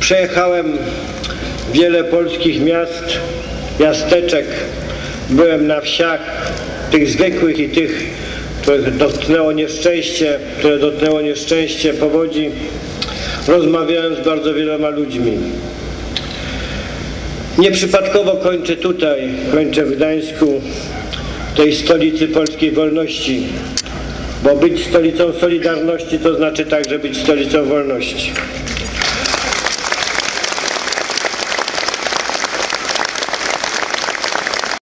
Przejechałem wiele polskich miast, miasteczek. Byłem na wsiach, tych zwykłych i tych, których dotknęło nieszczęście, które dotknęło nieszczęście powodzi. Rozmawiałem z bardzo wieloma ludźmi. Nieprzypadkowo kończę tutaj, kończę w Gdańsku, tej stolicy polskiej wolności, bo być stolicą Solidarności to znaczy także być stolicą wolności.